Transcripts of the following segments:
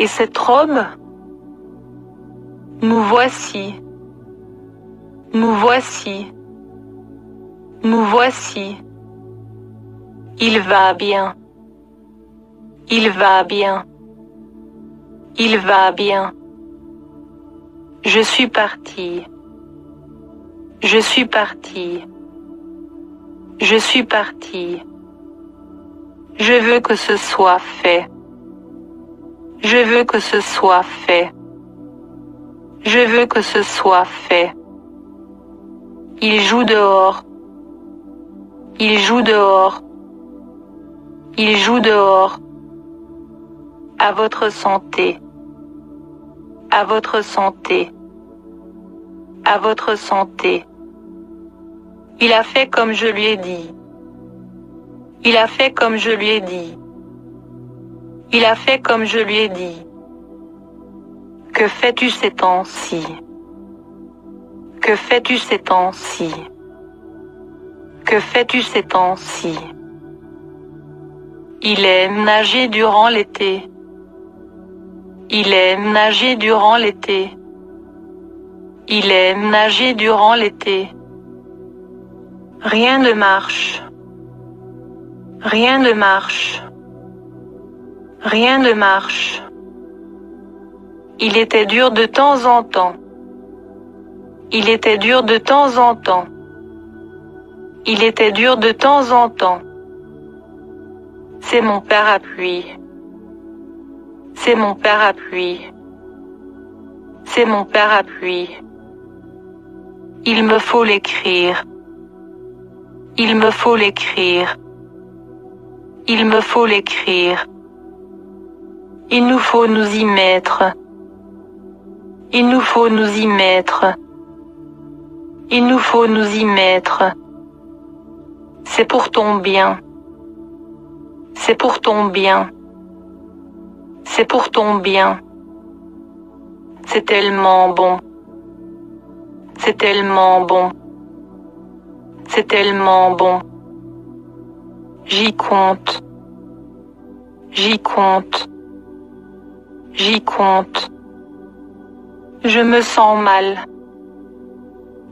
Et cette robe Nous voici. Nous voici. Nous voici. Il va bien. Il va bien. Il va bien. Je suis parti. Je suis parti. Je suis parti. Je veux que ce soit fait. Je veux que ce soit fait. Je veux que ce soit fait. Il joue dehors. Il joue dehors. Il joue dehors. À votre santé. À votre santé. À votre santé. Il a fait comme je lui ai dit. Il a fait comme je lui ai dit. Il a fait comme je lui ai dit. Que fais-tu ces temps-ci? Que fais-tu ces temps-ci? Que fais-tu ces temps-ci? Il aime nager durant l'été. Il aime nager durant l'été. Il aime nager durant l'été. Rien ne marche. Rien ne marche. Rien ne marche. Il était dur de temps en temps. Il était dur de temps en temps. Il était dur de temps en temps. C'est mon parapluie. C'est mon parapluie. C'est mon parapluie. Il me faut l'écrire. Il me faut l'écrire. Il me faut l'écrire. Il nous faut nous y mettre. Il nous faut nous y mettre. Il nous faut nous y mettre. C'est pour ton bien. C'est pour ton bien. C'est pour ton bien. C'est tellement bon. C'est tellement bon. C'est tellement bon. J'y compte. J'y compte. J'y compte. Je me sens mal.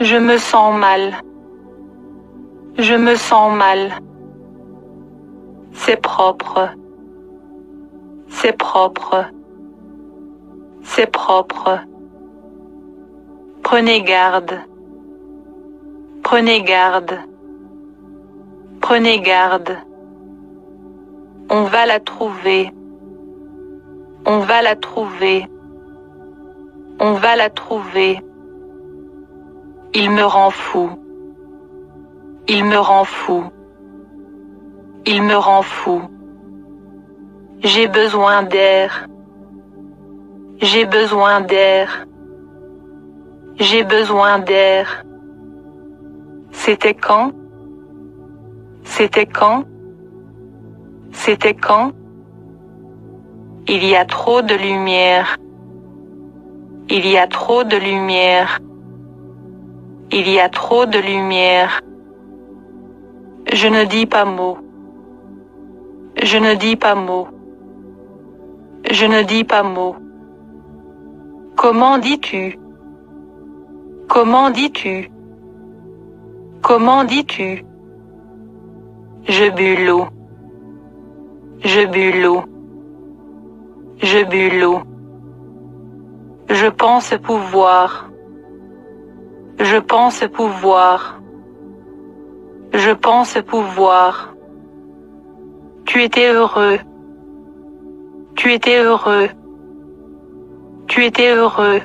Je me sens mal. Je me sens mal. C'est propre. C'est propre. C'est propre. Prenez garde. Prenez garde. Prenez garde. On va la trouver. On va la trouver. On va la trouver. Il me rend fou. Il me rend fou. Il me rend fou. J'ai besoin d'air. J'ai besoin d'air. J'ai besoin d'air. C'était quand? C'était quand? C'était quand? Il y a trop de lumière. Il y a trop de lumière. Il y a trop de lumière. Je ne dis pas mot. Je ne dis pas mot. Je ne dis pas mot. Comment dis-tu? Comment dis-tu? Comment dis-tu? Je bus l'eau. Je bus l'eau. Je bus l'eau. Je pense pouvoir. Je pense pouvoir. Je pense pouvoir. Tu étais heureux. Tu étais heureux. Tu étais heureux.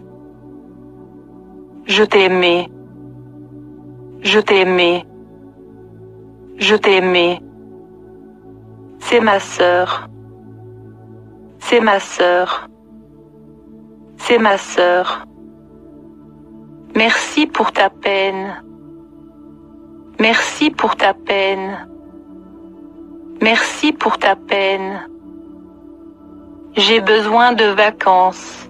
Je t'aimais. Je t'aimais. Je t'aimais. C'est ma sœur. C'est ma sœur. C'est ma sœur. Merci pour ta peine. Merci pour ta peine. Merci pour ta peine. J'ai besoin de vacances.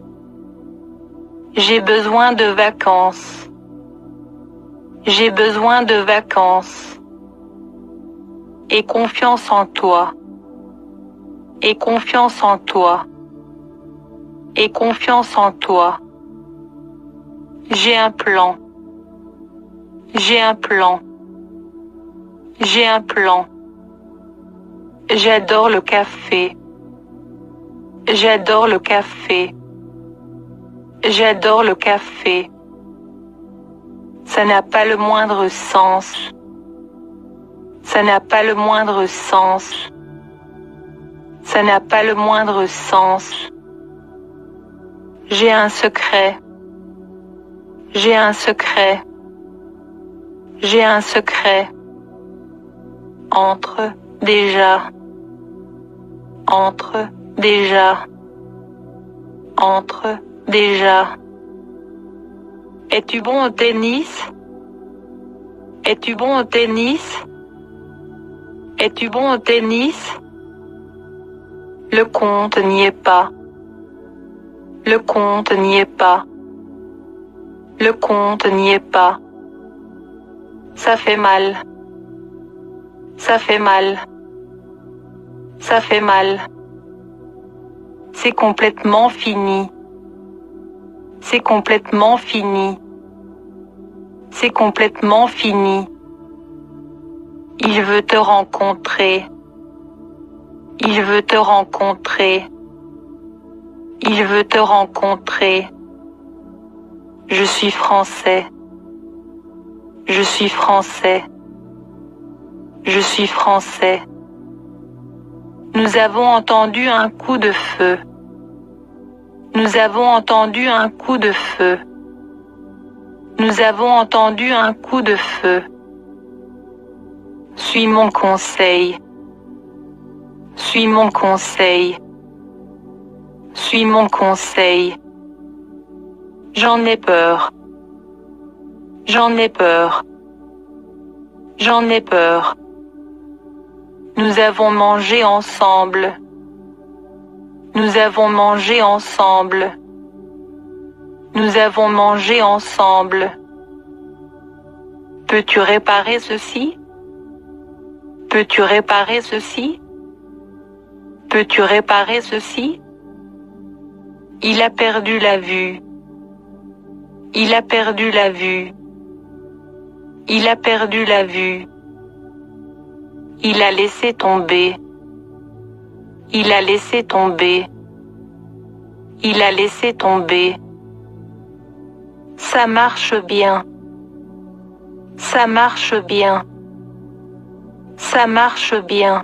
J'ai besoin de vacances. J'ai besoin de vacances. Et confiance en toi. Et confiance en toi. et confiance en toi. J'ai un plan. J'ai un plan. J'ai un plan. J'adore le café. J'adore le café. J'adore le café. Ça n'a pas le moindre sens. Ça n'a pas le moindre sens. Ça n'a pas le moindre sens. J'ai un secret. J'ai un secret. J'ai un secret. Entre déjà. Entre déjà. Entre déjà. Es-tu bon au tennis? Es-tu bon au tennis? Es-tu bon au tennis? Le compte n'y est pas. Le compte n'y est pas. Le compte n'y est pas. Ça fait mal. Ça fait mal. Ça fait mal. C'est complètement fini. C'est complètement fini. C'est complètement fini. Il veut te rencontrer. Il veut te rencontrer. Il veut te rencontrer. Je suis français. Je suis français. Je suis français. Nous avons entendu un coup de feu. Nous avons entendu un coup de feu. Nous avons entendu un coup de feu. Suis mon conseil. Suis mon conseil. Suis mon conseil. J'en ai peur. J'en ai peur. J'en ai peur. Nous avons mangé ensemble. Nous avons mangé ensemble. Nous avons mangé ensemble. Peux-tu réparer ceci? Peux-tu réparer ceci? Peux-tu réparer ceci? Il a perdu la vue. Il a perdu la vue. Il a perdu la vue. Il a laissé tomber. Il a laissé tomber. Il a laissé tomber. Ça marche bien. Ça marche bien. Ça marche bien.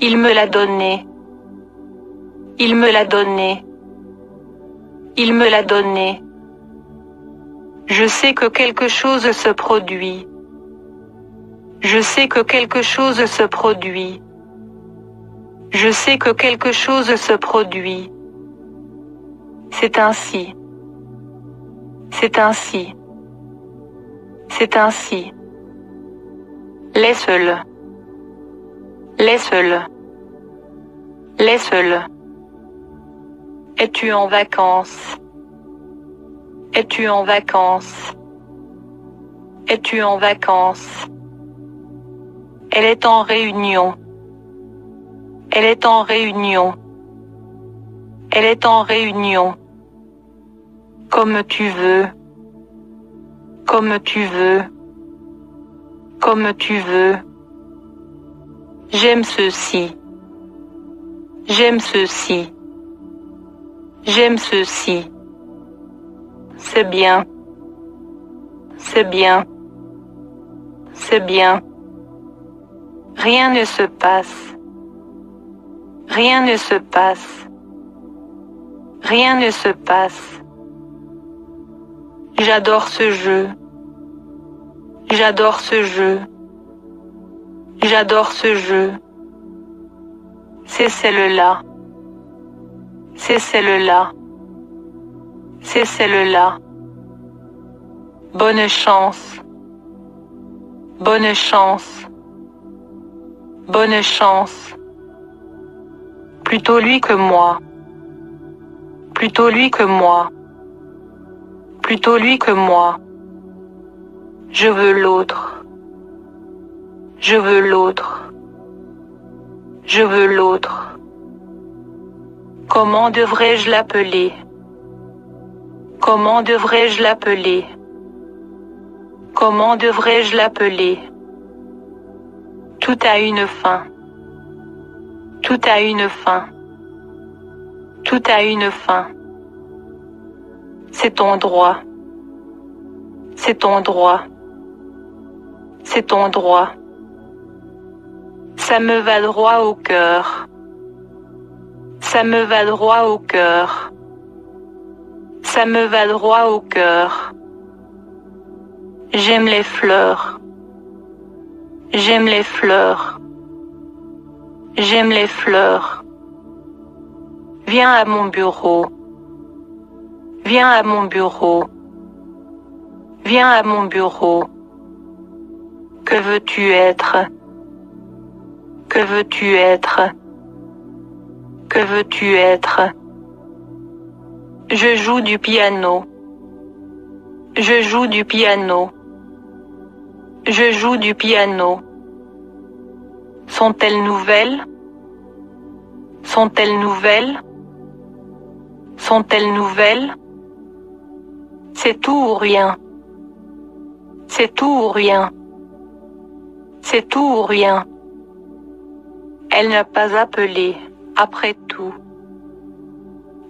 Il me l'a donné. Il me l'a donné. Il me l'a donné. Je sais que quelque chose se produit. Je sais que quelque chose se produit. Je sais que quelque chose se produit. C'est ainsi. C'est ainsi. C'est ainsi. Laisse-le. Laisse-le. Laisse-le. Es-tu en vacances? Es-tu en vacances? Es-tu en vacances? Elle est en réunion. Elle est en réunion. Elle est en réunion. Comme tu veux. Comme tu veux. Comme tu veux. J'aime ceci. J'aime ceci. J'aime ceci. C'est bien. C'est bien. C'est bien. Rien ne se passe. Rien ne se passe. Rien ne se passe. J'adore ce jeu. J'adore ce jeu. J'adore ce jeu. C'est celle-là. C'est celle-là. C'est celle-là. Bonne chance. Bonne chance. Bonne chance. Plutôt lui que moi. Plutôt lui que moi. Plutôt lui que moi. Je veux l'autre. Je veux l'autre. Je veux l'autre. Comment devrais-je l'appeler? Comment devrais-je l'appeler? Comment devrais-je l'appeler? Tout a une fin. Tout a une fin. Tout a une fin. C'est ton droit. C'est ton droit. C'est ton droit. Ça me va droit au cœur. Ça me va droit au cœur. Ça me va droit au cœur. J'aime les fleurs. J'aime les fleurs. J'aime les fleurs. Viens à mon bureau. Viens à mon bureau. Viens à mon bureau. Que veux-tu être? Que veux-tu être? Que veux-tu être? Je joue du piano. Je joue du piano. Je joue du piano. Sont-elles nouvelles? Sont-elles nouvelles? Sont-elles nouvelles? C'est tout ou rien. C'est tout ou rien. C'est tout ou rien. Elle n'a pas appelé, après tout.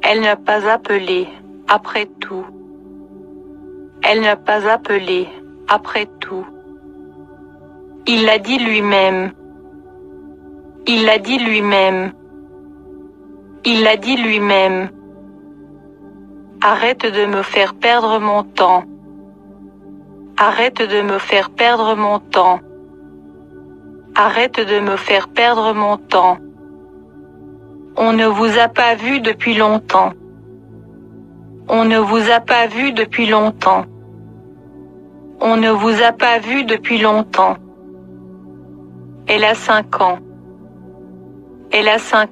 Elle n'a pas appelé, après tout. Elle n'a pas appelé, après tout. Il l'a dit lui-même. Il l'a dit lui-même. Il l'a dit lui-même. Arrête de me faire perdre mon temps. Arrête de me faire perdre mon temps. Arrête de me faire perdre mon temps. On ne vous a pas vu depuis longtemps. On ne vous a pas vu depuis longtemps. On ne vous a pas vu depuis longtemps. Elle a cinq ans. Elle a cinq